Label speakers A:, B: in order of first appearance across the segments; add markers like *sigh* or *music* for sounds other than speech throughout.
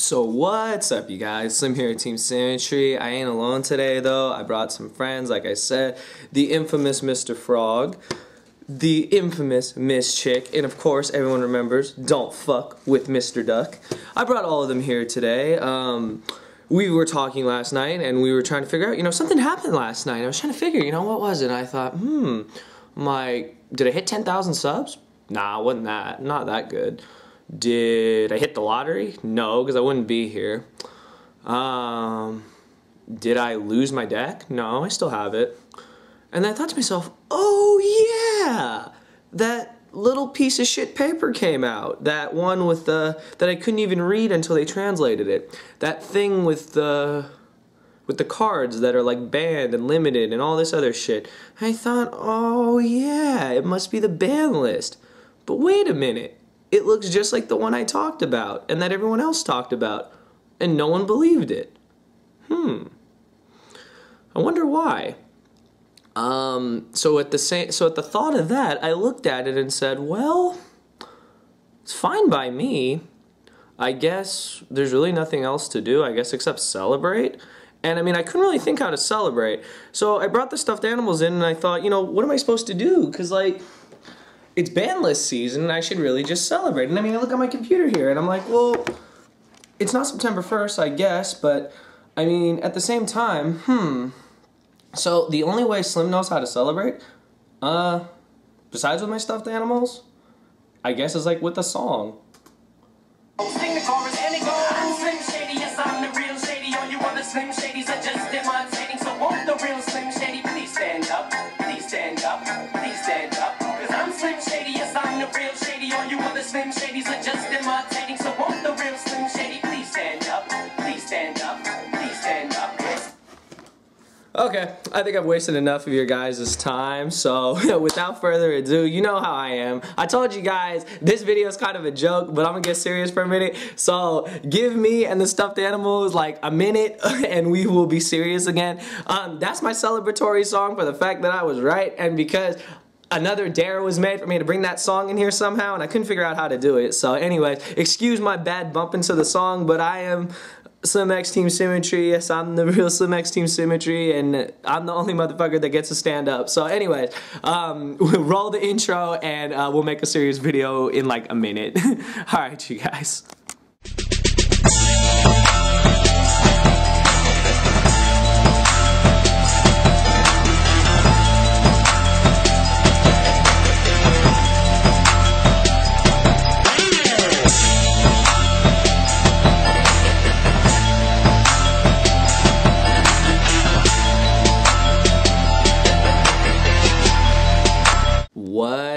A: So what's up you guys? Slim here at Team Symmetry. I ain't alone today though. I brought some friends, like I said. The infamous Mr. Frog. The infamous Miss Chick. And of course, everyone remembers, don't fuck with Mr. Duck. I brought all of them here today. Um, we were talking last night and we were trying to figure out, you know, something happened last night. I was trying to figure, you know, what was it? I thought, hmm, my, did I hit 10,000 subs? Nah, wasn't that. Not that good. Did I hit the lottery? No, because I wouldn't be here. Um, did I lose my deck? No, I still have it. And I thought to myself, oh yeah, that little piece of shit paper came out. That one with the that I couldn't even read until they translated it. That thing with the with the cards that are like banned and limited and all this other shit. I thought, oh yeah, it must be the ban list. But wait a minute it looks just like the one I talked about and that everyone else talked about, and no one believed it. Hmm. I wonder why. Um, so at the same, so at the thought of that, I looked at it and said, "Well, it's fine by me. I guess there's really nothing else to do. I guess except celebrate." And I mean, I couldn't really think how to celebrate. So I brought the stuffed animals in, and I thought, you know, what am I supposed to do? Because like it's ban list season and I should really just celebrate. And I mean, I look at my computer here and I'm like, well, it's not September 1st, I guess, but I mean, at the same time, hmm. So the only way Slim knows how to celebrate, uh, besides with my stuffed animals, I guess is like with a song. Sing the chorus and it goes. I'm Slim Shady, yes, I'm the real Shady. All you other Slim Shadys I think I've wasted enough of your guys' time, so *laughs* without further ado, you know how I am. I told you guys, this video is kind of a joke, but I'm gonna get serious for a minute. So give me and the stuffed animals like a minute, *laughs* and we will be serious again. Um, that's my celebratory song for the fact that I was right, and because another dare was made for me to bring that song in here somehow, and I couldn't figure out how to do it. So anyway, excuse my bad bump into the song, but I am Slim X Team Symmetry. Yes, I'm the *laughs* real Slim X Team Symmetry, and I'm the only motherfucker that gets to stand up. So anyways, um, *laughs* we'll roll the intro, and uh, we'll make a serious video in like a minute. *laughs* All right, you guys.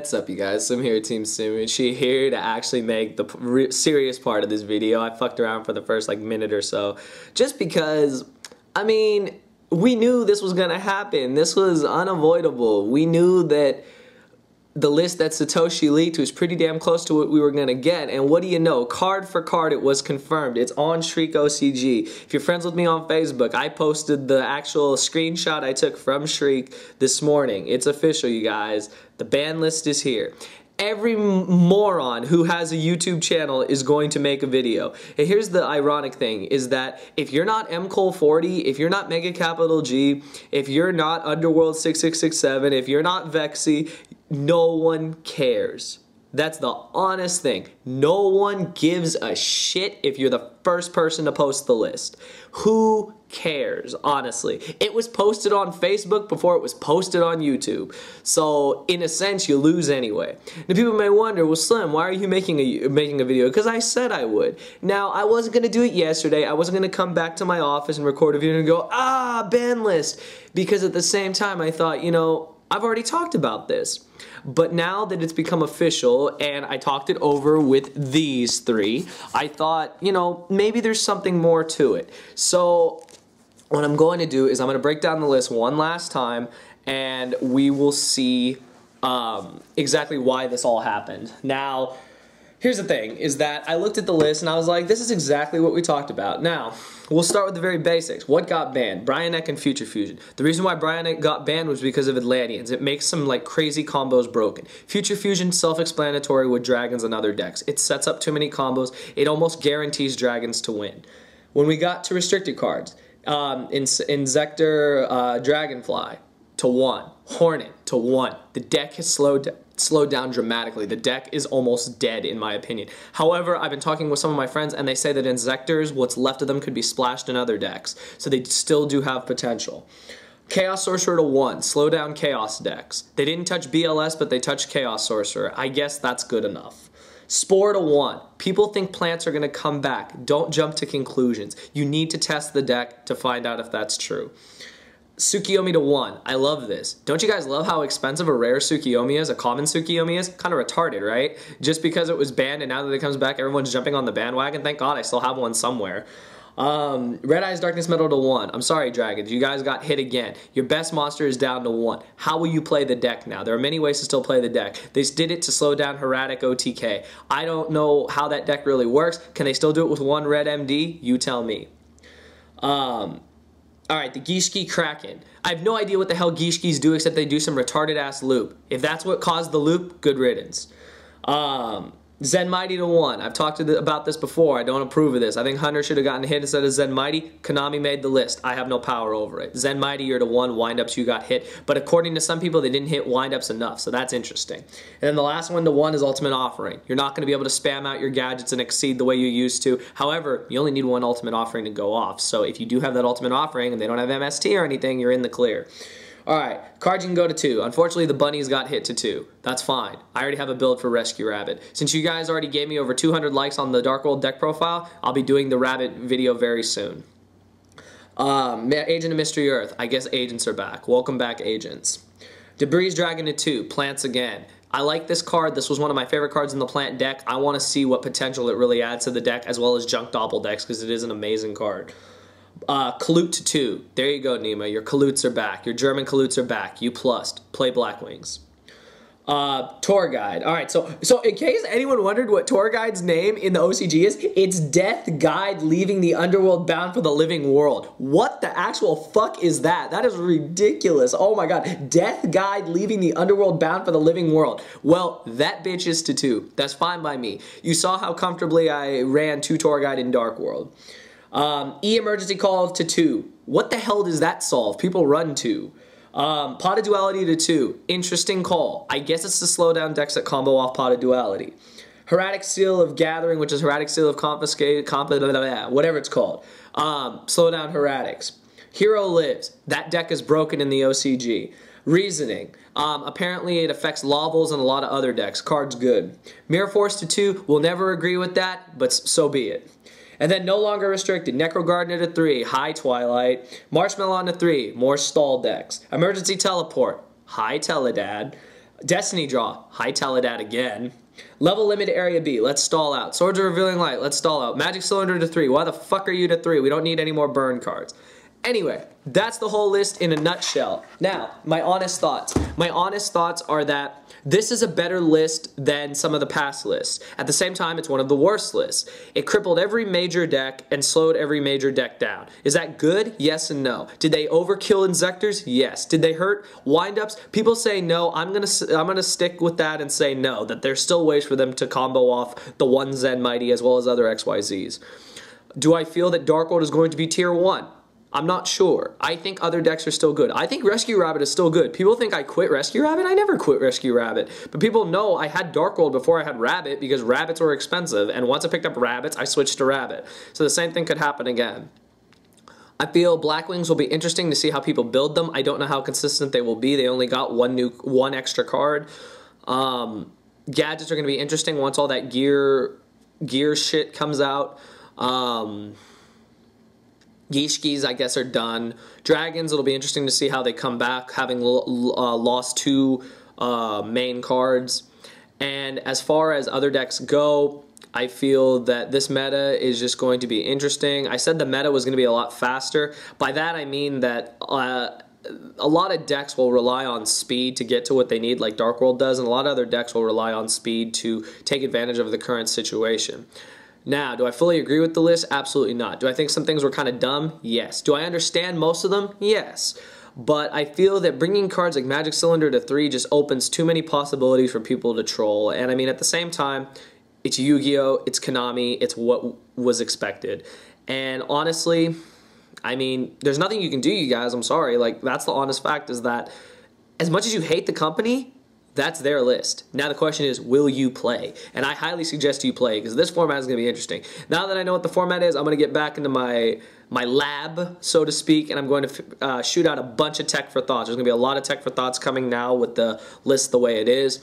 A: What's up you guys? I'm here Team Symmetry here to actually make the serious part of this video. I fucked around for the first like minute or so just because, I mean, we knew this was gonna happen. This was unavoidable. We knew that the list that Satoshi leaked was pretty damn close to what we were gonna get. And what do you know? Card for card, it was confirmed. It's on Shriek OCG. If you're friends with me on Facebook, I posted the actual screenshot I took from Shriek this morning. It's official, you guys. The ban list is here every moron who has a YouTube channel is going to make a video. And here's the ironic thing is that if you're not mkohl40, if you're not Mega Capital G, if you're not Underworld 6667, if you're not Vexy, no one cares. That's the honest thing. No one gives a shit if you're the first person to post the list. Who cares, honestly? It was posted on Facebook before it was posted on YouTube. So, in a sense, you lose anyway. Now, people may wonder, well, Slim, why are you making a, making a video? Because I said I would. Now, I wasn't going to do it yesterday. I wasn't going to come back to my office and record a video and go, ah, ban list. Because at the same time, I thought, you know, I've already talked about this. But now that it's become official and I talked it over with these three, I thought, you know, maybe there's something more to it. So what I'm going to do is I'm going to break down the list one last time and we will see um, exactly why this all happened. Now, here's the thing is that I looked at the list and I was like, this is exactly what we talked about. Now, we'll start with the very basics. What got banned? Brionac and Future Fusion. The reason why Brionac got banned was because of Atlanteans. It makes some like crazy combos broken. Future Fusion, self-explanatory with dragons and other decks. It sets up too many combos. It almost guarantees dragons to win. When we got to restricted cards, um, in, Inzektor uh, Dragonfly to one, Hornet to one. The deck has slowed slowed down dramatically. The deck is almost dead in my opinion. However, I've been talking with some of my friends and they say that Inzektors, what's left of them could be splashed in other decks. So they still do have potential. Chaos Sorcerer to 1, slow down Chaos decks. They didn't touch BLS, but they touched Chaos Sorcerer. I guess that's good enough. Spore to 1. People think plants are going to come back. Don't jump to conclusions. You need to test the deck to find out if that's true. Tsukiyomi to 1. I love this. Don't you guys love how expensive a rare Tsukiyomi is, a common Tsukiyomi is? Kind of retarded, right? Just because it was banned and now that it comes back, everyone's jumping on the bandwagon. Thank God I still have one somewhere. Um, Red Eyes Darkness Metal to 1. I'm sorry, Dragons. You guys got hit again. Your best monster is down to 1. How will you play the deck now? There are many ways to still play the deck. They did it to slow down Hieratic OTK. I don't know how that deck really works. Can they still do it with one Red MD? You tell me. Um, all right, the Gishki Kraken. I have no idea what the hell Gishkis do except they do some retarded ass loop. If that's what caused the loop, good riddance. Um, Zen Mighty to 1. I've talked about this before. I don't approve of this. I think Hunter should have gotten hit instead of Zen Mighty. Konami made the list. I have no power over it. Zen Mighty, you're to 1. Windups, you got hit. But according to some people, they didn't hit windups enough. So that's interesting. And then the last one to 1 is Ultimate Offering. You're not going to be able to spam out your gadgets and exceed the way you used to. However, you only need one Ultimate Offering to go off. So if you do have that Ultimate Offering and they don't have MST or anything, you're in the clear. All right, cards you can go to two. Unfortunately, the bunnies got hit to two. That's fine. I already have a build for Rescue Rabbit. Since you guys already gave me over 200 likes on the Dark World deck profile, I'll be doing the Rabbit video very soon. Um, Agent of Mystery Earth. I guess agents are back. Welcome back, agents. Debris Dragon to 2. Plants again. I like this card. This was one of my favorite cards in the plant deck. I want to see what potential it really adds to the deck as well as Junk Doppel decks because it is an amazing card. Uh, Kalut 2. There you go, Nima. Your Kaluts are back. Your German Kaluts are back. You plussed. Play Blackwings. Uh, tour guide. All right, so so in case anyone wondered what tour guide's name in the OCG is, it's Death Guide leaving the underworld bound for the living world. What the actual fuck is that? That is ridiculous. Oh my god. Death Guide leaving the underworld bound for the living world. Well, that bitch is to two. That's fine by me. You saw how comfortably I ran two tour guide in Dark World. Um, e emergency call to two. What the hell does that solve? People run to. Um, pot of duality to two. Interesting call. I guess it's the slow down decks that combo off pot of duality. Hieratic Seal of Gathering, which is Hieratic Seal of Confiscate, comp whatever it's called. Um, slow down Hieratics. Hero Lives. That deck is broken in the OCG. Reasoning. Um, apparently it affects Lavals and a lot of other decks. Card's good. Mirror Force to 2. We'll never agree with that, but so be it. And then no longer restricted. Necro Gardener to 3, High Twilight. Marshmallow to 3, more stall decks. Emergency Teleport, High Teledad. Destiny Draw, High Teledad again. Level Limit Area B, let's stall out. Swords of Revealing Light, let's stall out. Magic Cylinder to 3, why the fuck are you to 3? We don't need any more burn cards. Anyway, that's the whole list in a nutshell. Now, my honest thoughts. My honest thoughts are that this is a better list than some of the past lists. At the same time, it's one of the worst lists. It crippled every major deck and slowed every major deck down. Is that good? Yes and no. Did they overkill Inzektors? Yes. Did they hurt windups? People say no. I'm gonna I'm gonna stick with that and say no. That there's still ways for them to combo off the one Zen Mighty as well as other XYZs. Do I feel that Dark World is going to be tier one? I'm not sure. I think other decks are still good. I think Rescue Rabbit is still good. People think I quit Rescue Rabbit. I never quit Rescue Rabbit. But people know I had Dark World before I had Rabbit because rabbits were expensive. And once I picked up rabbits, I switched to Rabbit. So the same thing could happen again. I feel Black Wings will be interesting to see how people build them. I don't know how consistent they will be. They only got one new, one extra card. Um, gadgets are going to be interesting once all that gear, gear shit comes out. Um, Gishkis, I guess, are done. Dragons, it'll be interesting to see how they come back, having uh, lost two uh, main cards. And as far as other decks go, I feel that this meta is just going to be interesting. I said the meta was going to be a lot faster. By that I mean that uh, a lot of decks will rely on speed to get to what they need, like Dark World does, and a lot of other decks will rely on speed to take advantage of the current situation. Now, do I fully agree with the list? Absolutely not. Do I think some things were kind of dumb? Yes. Do I understand most of them? Yes. But I feel that bringing cards like Magic Cylinder to 3 just opens too many possibilities for people to troll. And I mean, at the same time, it's Yu-Gi-Oh!, it's Konami, it's what was expected. And honestly, I mean, there's nothing you can do, you guys. I'm sorry. Like, that's the honest fact is that as much as you hate the company, that's their list. Now the question is, will you play? And I highly suggest you play because this format is going to be interesting. Now that I know what the format is, I'm going to get back into my my lab, so to speak, and I'm going to uh, shoot out a bunch of tech for thoughts. There's going to be a lot of tech for thoughts coming now with the list the way it is,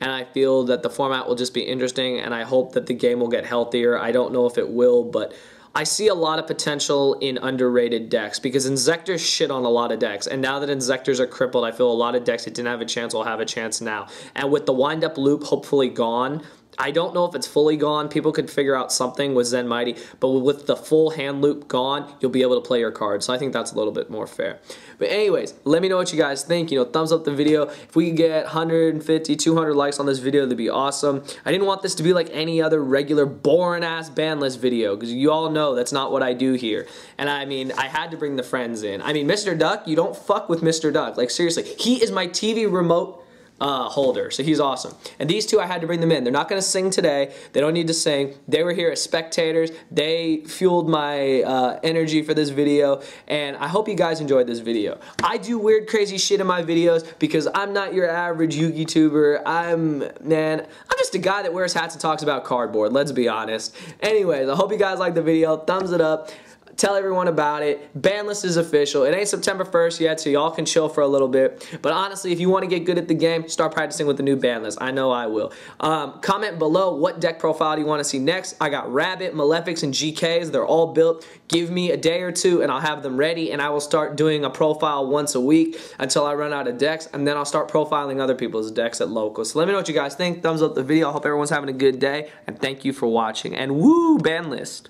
A: and I feel that the format will just be interesting, and I hope that the game will get healthier. I don't know if it will, but I see a lot of potential in underrated decks because Inzektors shit on a lot of decks. And now that Inzektors are crippled, I feel a lot of decks that didn't have a chance will have a chance now. And with the wind up loop hopefully gone, I don't know if it's fully gone. People could figure out something with Zen Mighty, but with the full hand loop gone, you'll be able to play your cards. So I think that's a little bit more fair. But anyways, let me know what you guys think. You know, thumbs up the video. If we get 150, 200 likes on this video, that'd be awesome. I didn't want this to be like any other regular boring ass ban list video because you all know that's not what I do here. And I mean, I had to bring the friends in. I mean, Mr. Duck, you don't fuck with Mr. Duck. Like seriously, he is my TV remote uh, holder. So he's awesome. And these two, I had to bring them in. They're not going to sing today. They don't need to sing. They were here as spectators. They fueled my uh, energy for this video. And I hope you guys enjoyed this video. I do weird, crazy shit in my videos because I'm not your average Yugi tuber. I'm, man, I'm just a guy that wears hats and talks about cardboard. Let's be honest. Anyways, I hope you guys liked the video. Thumbs it up. Tell everyone about it. Ban list is official. It ain't September 1st yet, so y'all can chill for a little bit. But honestly, if you want to get good at the game, start practicing with the new ban list. I know I will. Um, comment below what deck profile do you want to see next. I got Rabbit, Malefics, and GKs. They're all built. Give me a day or two, and I'll have them ready, and I will start doing a profile once a week until I run out of decks, and then I'll start profiling other people's decks at local. So let me know what you guys think. Thumbs up the video. I hope everyone's having a good day, and thank you for watching. And woo, ban list.